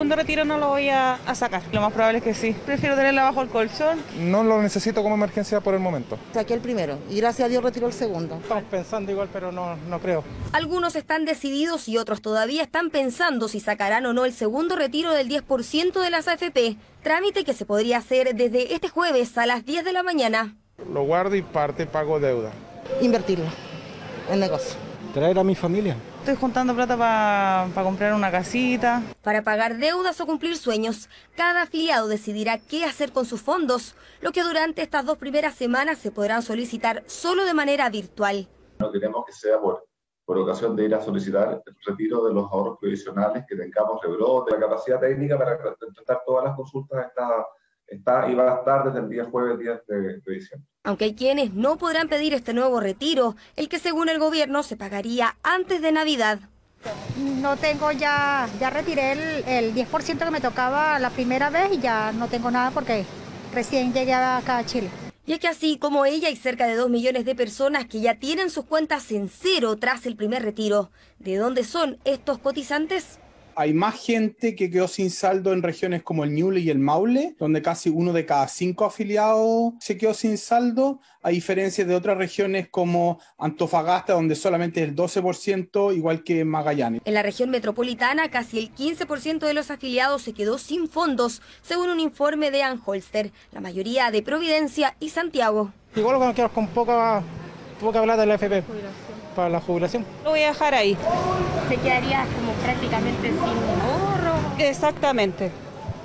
Cuando retiro no lo voy a, a, sacar, lo más probable es que sí. Prefiero tenerla bajo el colchón. No lo necesito como emergencia por el momento. Saqué el primero y gracias a Dios retiro el segundo. Estamos pensando igual, pero no, no creo. Algunos están decididos y otros todavía están pensando si sacarán o no el segundo retiro del 10% de las AFP, trámite que se podría hacer desde este jueves a las 10 de la mañana. Lo guardo y parte pago deuda. Invertirlo en negocio. Traer a mi familia. Estoy juntando plata para pa comprar una casita. Para pagar deudas o cumplir sueños, cada afiliado decidirá qué hacer con sus fondos, lo que durante estas dos primeras semanas se podrán solicitar solo de manera virtual. No queremos que sea por, por ocasión de ir a solicitar el retiro de los ahorros previsionales, que tengamos rebrote. La capacidad técnica para tratar todas las consultas está, está y va a estar desde el día jueves 10 de, de diciembre. Aunque hay quienes no podrán pedir este nuevo retiro, el que según el gobierno se pagaría antes de Navidad. No tengo ya, ya retiré el, el 10% que me tocaba la primera vez y ya no tengo nada porque recién llegué acá a Chile. Y es que así como ella hay cerca de 2 millones de personas que ya tienen sus cuentas en cero tras el primer retiro. ¿De dónde son estos cotizantes? Hay más gente que quedó sin saldo en regiones como el Ñuble y el Maule, donde casi uno de cada cinco afiliados se quedó sin saldo, a diferencia de otras regiones como Antofagasta, donde solamente el 12%, igual que Magallanes. En la región metropolitana, casi el 15% de los afiliados se quedó sin fondos, según un informe de Anholster, la mayoría de Providencia y Santiago. Igual que nos quedamos con poca, poca plata de la FP para la jubilación. Lo voy a dejar ahí. ¿Te quedarías como prácticamente sin ahorro? Exactamente.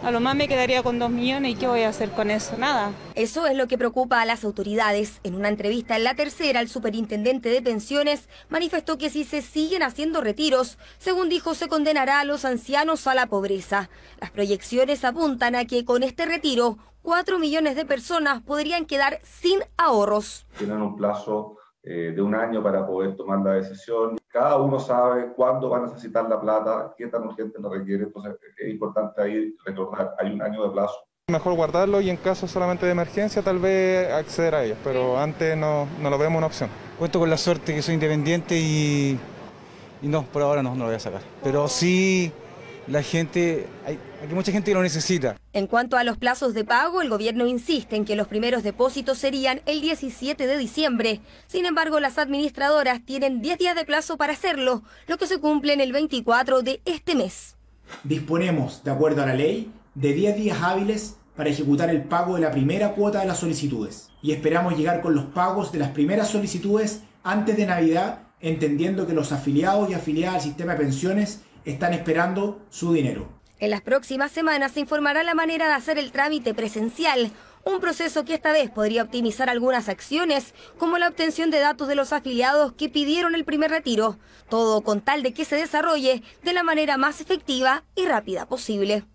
A lo más me quedaría con dos millones y ¿qué voy a hacer con eso? Nada. Eso es lo que preocupa a las autoridades. En una entrevista en la tercera, el superintendente de pensiones manifestó que si se siguen haciendo retiros, según dijo, se condenará a los ancianos a la pobreza. Las proyecciones apuntan a que con este retiro, cuatro millones de personas podrían quedar sin ahorros. Tienen un plazo eh, de un año para poder tomar la decisión. Cada uno sabe cuándo va a necesitar la plata, qué tan urgente lo requiere, entonces es importante ahí recordar, hay un año de plazo. Mejor guardarlo y en caso solamente de emergencia tal vez acceder a ellos, pero antes no, no lo vemos una opción. Cuento con la suerte que soy independiente y, y no, por ahora no, no lo voy a sacar. Pero sí la gente, hay, hay mucha gente que lo necesita. En cuanto a los plazos de pago, el gobierno insiste en que los primeros depósitos serían el 17 de diciembre. Sin embargo, las administradoras tienen 10 días de plazo para hacerlo, lo que se cumple en el 24 de este mes. Disponemos, de acuerdo a la ley, de 10 días hábiles para ejecutar el pago de la primera cuota de las solicitudes. Y esperamos llegar con los pagos de las primeras solicitudes antes de Navidad, entendiendo que los afiliados y afiliadas al sistema de pensiones están esperando su dinero. En las próximas semanas se informará la manera de hacer el trámite presencial, un proceso que esta vez podría optimizar algunas acciones, como la obtención de datos de los afiliados que pidieron el primer retiro, todo con tal de que se desarrolle de la manera más efectiva y rápida posible.